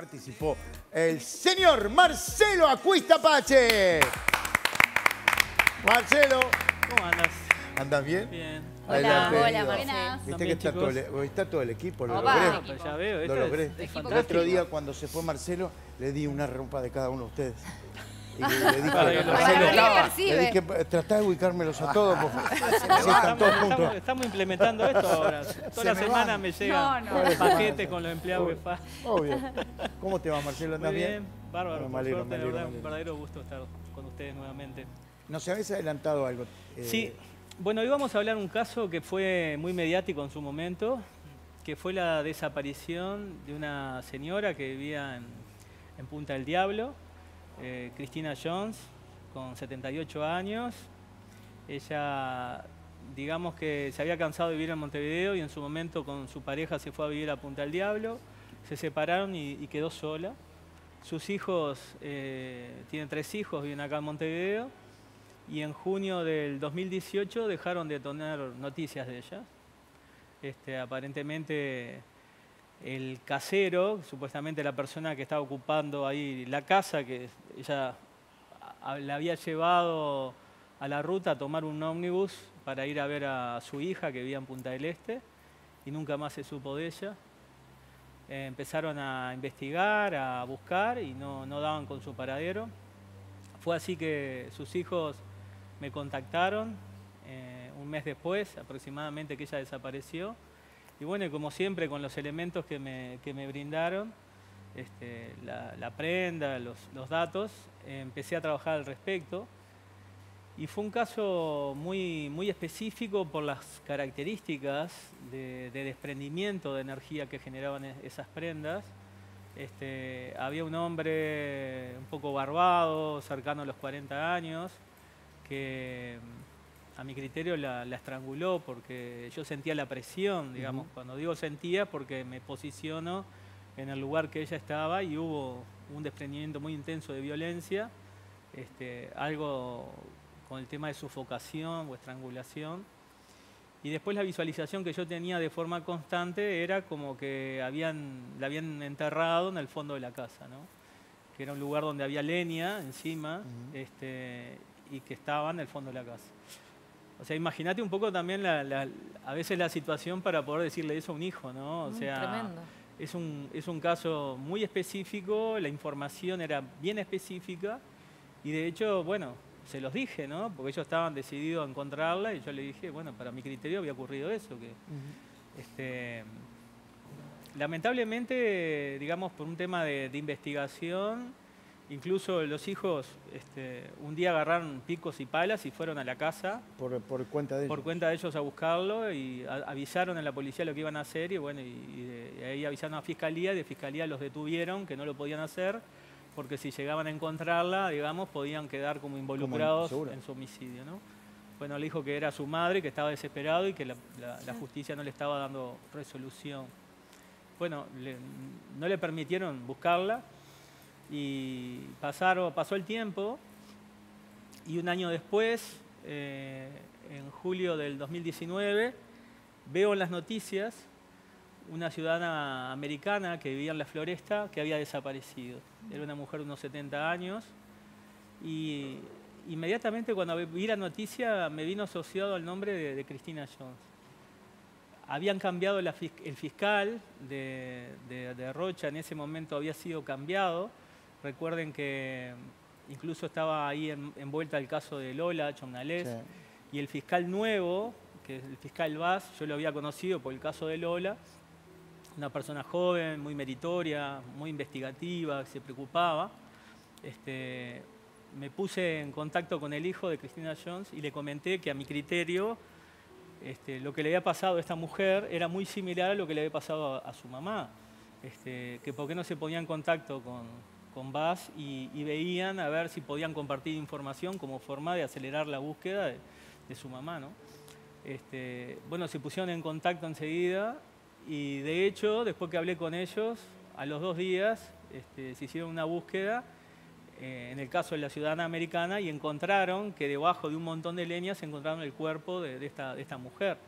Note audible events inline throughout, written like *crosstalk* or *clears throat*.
participó el señor Marcelo Acuista Pache. Marcelo. ¿Cómo andas? ¿Andas bien? Bien. Hola, Adelante, hola. Viste que También, está todo, el, está todo el equipo, lo Opa. logré. Ya veo, Lo logré. es, es El otro día cuando se fue Marcelo, le di una ropa de cada uno de ustedes. Y le, dije, Marcelo, le tratá de ubicármelos a todos, por favor. *laughs* Están Estamos, todos estamos- juntos. estamos implementando esto ahora. Se Toda la me semana me llegan No, no. paquetes con los empleados de FA. Obvio. ¿Cómo te va, *laughs* Marcelo? ¿Andás bien, bien? bárbaro. Bueno, me por alegro, suerte, me de alegro, verdad, me un verdadero gusto estar con ustedes nuevamente. Nos habéis adelantado algo. eh, Sí, bueno, hoy vamos a hablar un caso que fue muy mediático en su momento, que fue la desaparición de una señora que vivía en, en Punta del Diablo, eh, Cristina Jones, con 78 años. Ella, digamos que se había cansado de vivir en Montevideo y en su momento con su pareja se fue a vivir a Punta del Diablo, se separaron y, quedó sola. Sus hijos, eh, tienen tres hijos, viven acá en Montevideo y en junio del 2018 dejaron de tener noticias de ella. Este, aparentemente el casero, supuestamente la persona que estaba ocupando ahí la casa, que ella la había llevado a la ruta a tomar un ómnibus para ir a ver a su hija que vivía en Punta del Este y nunca más se supo de ella. Eh, empezaron a investigar, a buscar y no, no daban con su paradero. Fue así que sus hijos me contactaron eh, un mes después aproximadamente que ella desapareció. Y bueno, como siempre con los elementos que me, que me brindaron, este, la, prenda, los, datos, eh, empecé a trabajar al respecto. Y fue un caso muy, muy específico por las características de, de desprendimiento de energía que generaban es- esas prendas. Este, había un hombre un poco barbado, cercano a los 40 años, que a mi criterio la, la estranguló porque yo sentía la presión, digamos, cuando digo sentía porque me posiciono en el lugar que ella estaba y hubo un desprendimiento muy intenso de violencia, este, algo con el tema de sufocación o estrangulación. Y después la visualización que yo tenía de forma constante era como que habían, la habían enterrado en el fondo de la casa, ¿no? que era un lugar donde había leña encima este, y que estaba en el fondo de la casa. O sea, imagínate un poco también la- la- a veces la situación para poder decirle eso a un hijo, ¿no? O Mm, sea, Tremendo. es un, es un caso muy específico, la información era bien específica y de hecho, bueno, se los dije, ¿no? Porque ellos estaban decididos a encontrarla y yo le dije, bueno, para mi criterio había ocurrido eso, que este, lamentablemente, digamos, por un tema de, de investigación, incluso los hijos este, un día agarraron picos y palas y fueron a la casa Por, por cuenta de por ellos. cuenta de ellos a buscarlo y a- avisaron a la policía lo que iban a hacer y bueno, y, y de- y ahí avisaron a fiscalía y de fiscalía los detuvieron que no lo podían hacer porque si llegaban a encontrarla, digamos, podían quedar como involucrados en su homicidio, ¿no? Bueno, le dijo que era su madre, que estaba desesperado y que la, la- la justicia no le estaba dando resolución. Bueno, le- no le permitieron buscarla y pasaron, pasó el tiempo y un año después, eh, en julio del 2019, veo en las noticias una ciudadana americana que vivía en la floresta que había desaparecido. Era una mujer de unos 70 años y inmediatamente cuando vi la noticia me vino asociado al nombre de, de Cristina Jones. Habían cambiado la el fiscal de, de- de Rocha, en ese momento había sido cambiado. Recuerden que incluso estaba ahí en- envuelta el caso de Lola Chomnales. Sí. Y el fiscal nuevo, que es el fiscal Vaz, yo lo había conocido por el caso de Lola, una persona joven, muy meritoria, muy investigativa, que se preocupaba. Este, me puse en contacto con el hijo de Cristina Jones y le comenté que a mi criterio este, lo que le había pasado a esta mujer era muy similar a lo que le había pasado a, a su mamá. Este, que por qué no se ponía en contacto con, con Vaz y, y veían a ver si podían compartir información como forma de acelerar la búsqueda de, de su mamá. ¿no? Este, bueno, se pusieron en contacto enseguida y de hecho, después que hablé con ellos, a los dos días este, se hicieron una búsqueda eh, en el caso de la ciudadana americana y encontraron que debajo de un montón de leñas encontraron el cuerpo de, de esta, de esta mujer.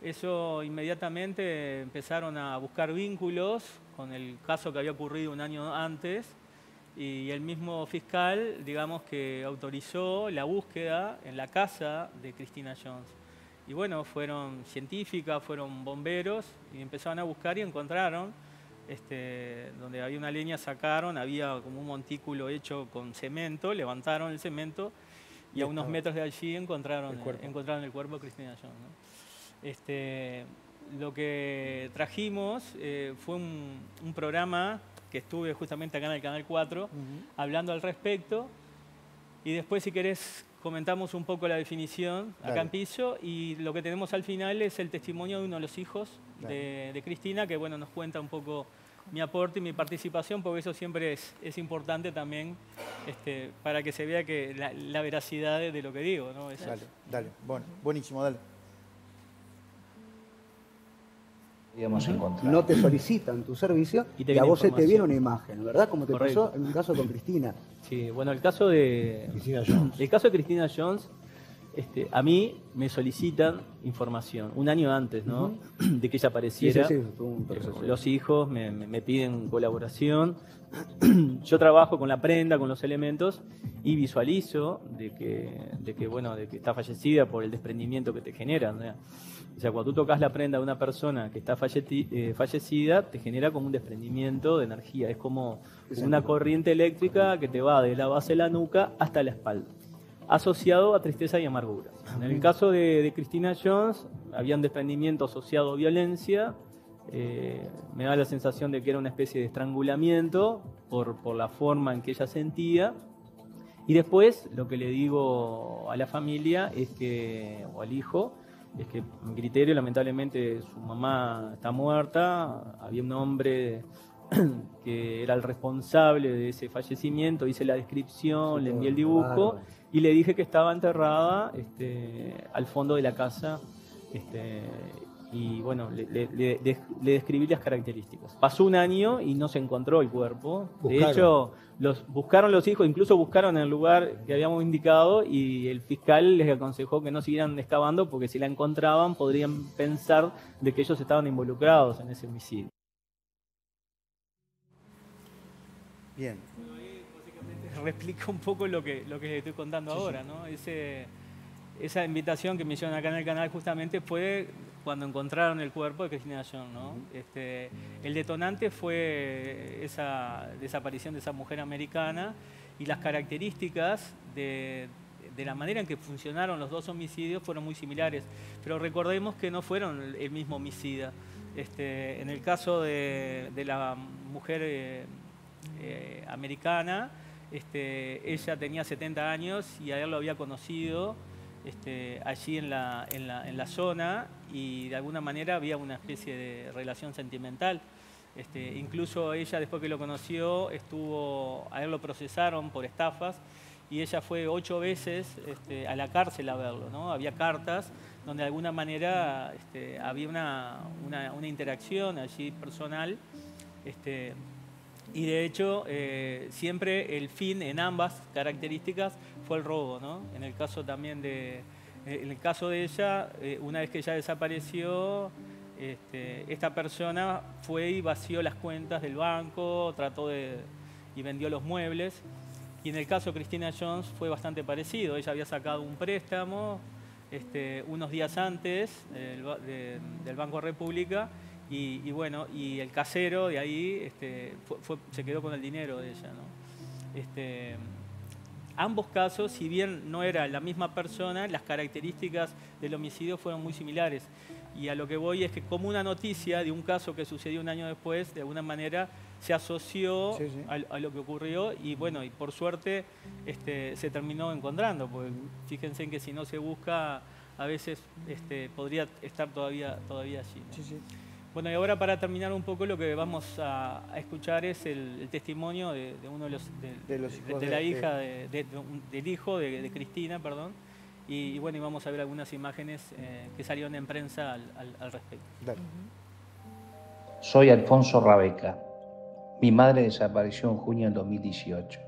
Eso inmediatamente empezaron a buscar vínculos con el caso que había ocurrido un año antes y el mismo fiscal, digamos, que autorizó la búsqueda en la casa de Cristina Jones. Y bueno, fueron científicas, fueron bomberos y empezaron a buscar y encontraron, este, donde había una leña sacaron, había como un montículo hecho con cemento, levantaron el cemento y a unos metros de allí encontraron el cuerpo, encontraron el cuerpo de Cristina Jones. Este, lo que trajimos eh, fue un programa que estuve justamente acá en el Canal 4 hablando al respecto. Y después, si querés, comentamos un poco la definición acá en piso. Y lo que tenemos al final es el testimonio de uno de los hijos de, Cristina, que bueno, nos cuenta un poco mi aporte y mi participación, porque eso siempre es, es importante también este, para que se vea que la, veracidad de, lo que digo. ¿no? dale, dale, bueno, buenísimo, dale. No te solicitan tu servicio y, a vos se te viene una imagen, ¿verdad? Como te pasó en un caso con Cristina. Sí, bueno, el caso de Cristina Jones. El caso de Cristina Jones, este, a mí me solicitan información un año antes, ¿no? *clears throat* De que ella apareciera. Sí, sí, sí, los hijos me, me, piden colaboración. *clears throat* Yo trabajo con la prenda, con los elementos y visualizo de que, de que bueno, de que está fallecida por el desprendimiento que te genera. ¿no? O sea, cuando tú tocas la prenda de una persona que está eh, fallecida, te genera como un desprendimiento de energía. Es como una corriente eléctrica que te va de la base de la nuca hasta la espalda, asociado a tristeza y amargura. En el caso de, Cristina Jones, había un desprendimiento asociado a violencia. Eh, me da la sensación de que era una especie de estrangulamiento por, por la forma en que ella sentía. Y después lo que le digo a la familia es que, o al hijo, es que mi criterio lamentablemente su mamá está muerta, había un hombre *clears throat* que era el responsable de ese fallecimiento, hice la descripción, le envié el dibujo y le dije que estaba enterrada este, al fondo de la casa este, y bueno, le, describí las características. Pasó un año y no se encontró el cuerpo. De hecho, los, buscaron los hijos, incluso buscaron el lugar que habíamos indicado y el fiscal les aconsejó que no siguieran excavando porque si la encontraban podrían pensar de que ellos estaban involucrados en ese homicidio. Bien. *laughs* replica un poco lo que, lo que estoy contando ahora, ¿no? Ese, esa invitación que me hicieron acá en el canal justamente fue cuando encontraron el cuerpo de Cristina Jones. ¿no? este, el detonante fue esa desaparición de esa mujer americana y las características de, la manera en que funcionaron los dos homicidios fueron muy similares. Pero recordemos que no fueron el mismo homicida. Este, en el caso de, la mujer eh, eh, americana, este, ella tenía 70 años y a él lo había conocido este, allí en la, en, la, en la, zona y de alguna manera había una especie de relación sentimental. Este, incluso ella después que lo conoció, estuvo, a él lo procesaron por estafas y ella fue ocho veces este, a la cárcel a verlo. ¿no? Había cartas donde de alguna manera este, había una, una, una, interacción allí personal. Este, y de hecho, eh, siempre el fin en ambas características fue el robo, ¿no? En el caso también de, eh, en el caso de ella, eh, una vez que ella desapareció, este, esta persona fue y vació las cuentas del banco, trató de y vendió los muebles. Y en el caso de Cristina Jones fue bastante parecido. Ella había sacado un préstamo este, unos días antes del Banco República y, bueno, y el casero de ahí este, se quedó con el dinero de ella. ¿no? Este, ambos casos, si bien no era la misma persona, las características del homicidio fueron muy similares. Y a lo que voy es que como una noticia de un caso que sucedió un año después, de alguna manera se asoció A, lo que ocurrió y bueno, y por suerte este, se terminó encontrando, porque fíjense en que si no se busca, a veces este, podría estar todavía, todavía allí. Bueno, y ahora para terminar un poco lo que vamos a, escuchar es el, testimonio de, uno de los, de, la hija, del hijo de, Cristina, perdón. Y, bueno, y vamos a ver algunas imágenes eh, que salieron en prensa al, respecto. Soy Alfonso Rabeca. Mi madre desapareció en junio del 2018.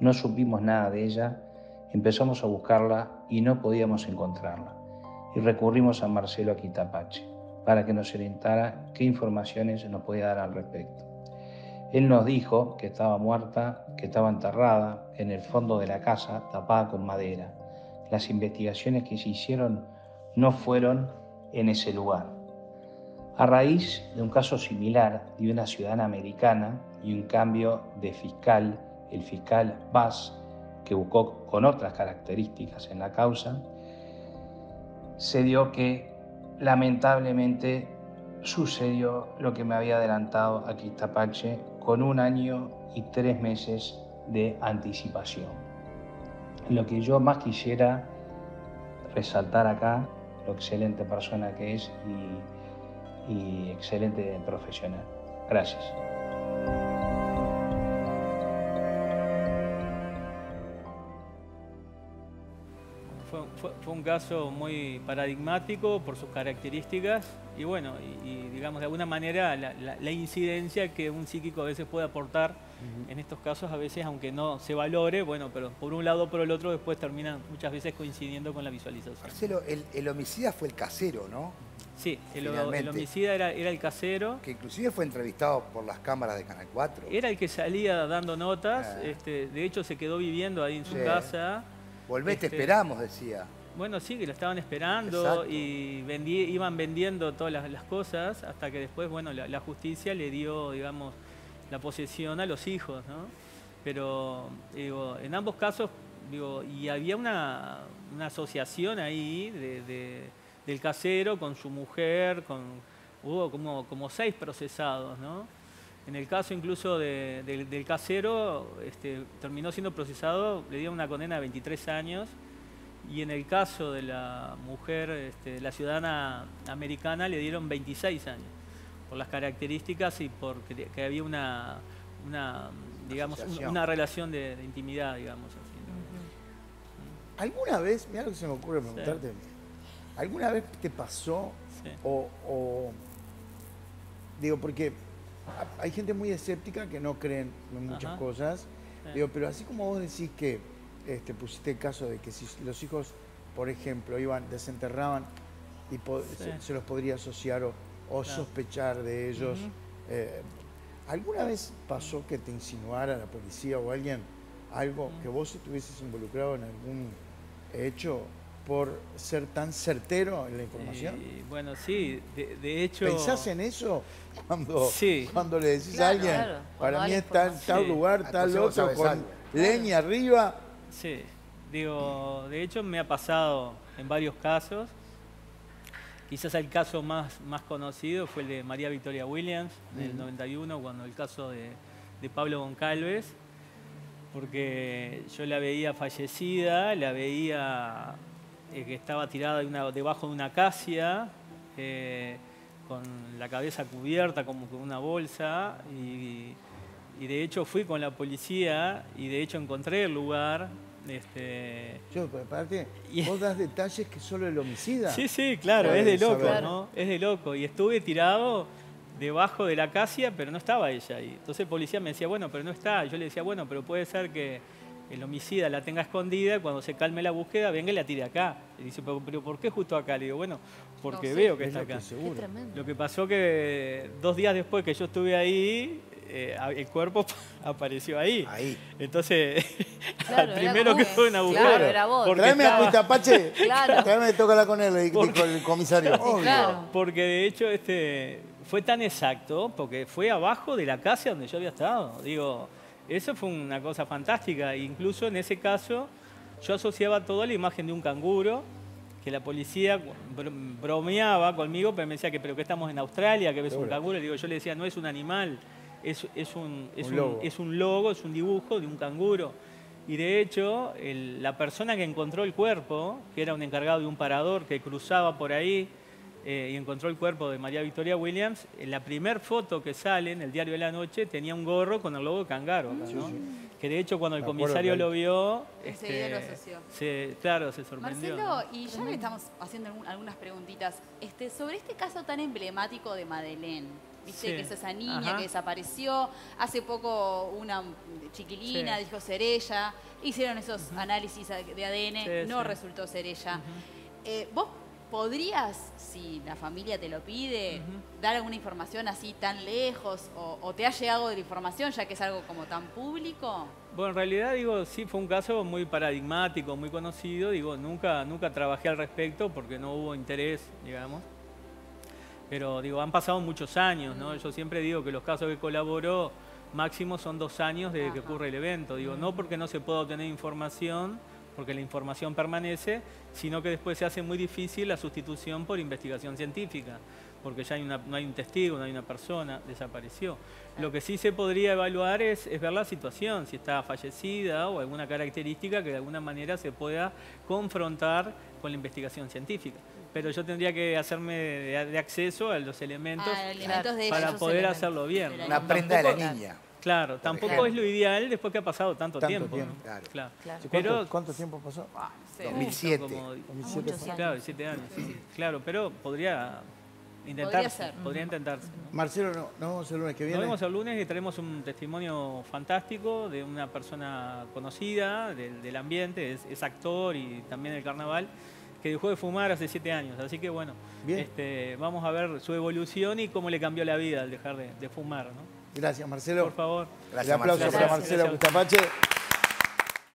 No supimos nada de ella, empezamos a buscarla y no podíamos encontrarla. y recurrimos a Marcelo Aquitapache para que nos orientara qué informaciones nos podía dar al respecto. Él nos dijo que estaba muerta, que estaba enterrada en el fondo de la casa, tapada con madera. Las investigaciones que se hicieron no fueron en ese lugar. A raíz de un caso similar de una ciudadana americana y un cambio de fiscal, el fiscal Bass, que buscó con otras características en la causa, se dio que lamentablemente sucedió lo que me había adelantado aquí Tapache con un año y tres meses de anticipación. Lo que yo más quisiera resaltar acá, lo excelente persona que es y, y excelente profesional. Gracias. Fue, un caso muy paradigmático por sus características y bueno, y, digamos de alguna manera la, incidencia que un psíquico a veces puede aportar en estos casos, a veces aunque no se valore, bueno, pero por un lado o por el otro después terminan muchas veces coincidiendo con la visualización. Marcelo, el, homicida fue el casero, ¿no? Sí, el, homicida era, era, el casero. Que inclusive fue entrevistado por las cámaras de Canal 4. Era el que salía dando notas, ah. este, de hecho se quedó viviendo ahí en su casa. Volvé, te este, esperamos, decía. Bueno, sí, que lo estaban esperando y iban vendiendo todas las, cosas hasta que después, bueno, la, justicia le dio, digamos, la posesión a los hijos, ¿no? Pero, digo, en ambos casos, digo, y había una, asociación ahí del casero con su mujer, con, hubo como, como seis procesados, ¿no? En el caso incluso del casero, este, terminó siendo procesado, le dieron una condena de 23 años, y en el caso de la mujer, este, la ciudadana americana, le dieron 26 años, por las características y porque que había una, digamos, una relación de, intimidad, digamos así. ¿Alguna vez, mira lo que se me ocurre preguntarte, ¿alguna vez te pasó o, digo, porque hay gente muy escéptica que no creen en muchas cosas. Digo, pero así como vos decís que este, pusiste el caso de que si los hijos, por ejemplo, iban, desenterraban y se, los podría asociar o, sospechar de ellos. Eh, ¿Alguna vez pasó que te insinuara la policía o alguien algo que vos estuvieses involucrado en algún hecho por ser tan certero en la información? bueno, sí, de, hecho... ¿Pensás en eso cuando, cuando le decís a alguien, para mí es tal, tal lugar, tal otro, con leña arriba? Sí, digo, de hecho me ha pasado en varios casos. Quizás el caso más, más conocido fue el de María Victoria Williams, del 91, cuando el caso de, Pablo Goncalves, porque yo la veía fallecida, la veía eh, que estaba tirada debajo de una acacia, eh, con la cabeza cubierta como con una bolsa, y, de hecho fui con la policía y de hecho encontré el lugar. Este... Yo, aparte, vos das detalles que solo el homicida. Sí, sí, claro, es de loco, ¿no? Es de loco. Y estuve tirado debajo de la acacia, pero no estaba ella ahí. Entonces el policía me decía, bueno, pero no está. Yo le decía, bueno, pero puede ser que el homicida la tenga escondida, cuando se calme la búsqueda, venga y la tire acá. Y dice, pero, ¿por qué justo acá? Le digo, bueno, porque veo que está acá. Lo que pasó que dos días después que yo estuve ahí, eh, el cuerpo *laughs* apareció ahí. Ahí. Entonces, *laughs* al primero que fue una búsqueda. Claro, era vos. Tráeme a Cuitapache. *laughs* claro. Tráeme, tócala con él, con el comisario. Claro. Porque de hecho, este, fue tan exacto, porque fue abajo de la casa donde yo había estado. Digo, eso fue una cosa fantástica. Incluso en ese caso, yo asociaba todo a la imagen de un canguro, que la policía bromeaba conmigo, pero me decía que, pero que estamos en Australia, que ves un canguro. Digo, yo le decía, no es un animal, es, un, es, un, logo. es un logo, es un dibujo de un canguro. Y de hecho, la persona que encontró el cuerpo, que era un encargado de un parador que cruzaba por ahí, eh, y encontró el cuerpo de María Victoria Williams, en la primera foto que sale en el diario de la noche tenía un gorro con el logo de Cangaro. Que de hecho cuando el comisario lo vio, este, lo asoció. Se, claro, se sorprendió. Marcelo, y ya que estamos haciendo algunas preguntitas, este, sobre este caso tan emblemático de Madeleine, viste que es esa niña que desapareció, hace poco una chiquilina dijo ser ella, hicieron esos análisis de ADN, no resultó ser ella. Eh, ¿Vos ¿podrías, si la familia te lo pide, dar alguna información así tan lejos? O, te ha llegado de la información ya que es algo como tan público? Bueno, en realidad, digo, sí fue un caso muy paradigmático, muy conocido. Digo, nunca, nunca trabajé al respecto porque no hubo interés, digamos. Pero, digo, han pasado muchos años, ¿no? Yo siempre digo que los casos que colaboró máximo son dos años desde que ocurre el evento. Digo, no porque no se pueda obtener información, porque la información permanece, sino que después se hace muy difícil la sustitución por investigación científica, porque ya hay no hay un testigo, no hay una persona, desapareció. Lo que sí se podría evaluar es, ver la situación, si está fallecida o alguna característica que de alguna manera se pueda confrontar con la investigación científica. Pero yo tendría que hacerme de, acceso a los elementos, ah, para poder hacerlo bien. Una prenda de la niña. Claro, tampoco es lo ideal después que ha pasado tanto, tiempo. Claro. Pero, ¿Cuánto, tiempo pasó? 2007. Como, 2007 claro, 7 años. Claro, pero podría intentarse. Podría, intentarse. Marcelo, nos vemos el lunes que viene. Nos vemos el lunes y tenemos un testimonio fantástico de una persona conocida del, ambiente, es, actor y también del carnaval que dejó de fumar hace siete años. Así que bueno, este, vamos a ver su evolución y cómo le cambió la vida al dejar de, de fumar. ¿no? Gracias, Marcelo. Por favor. Gracias, Un aplauso para Marcelo Gustapache.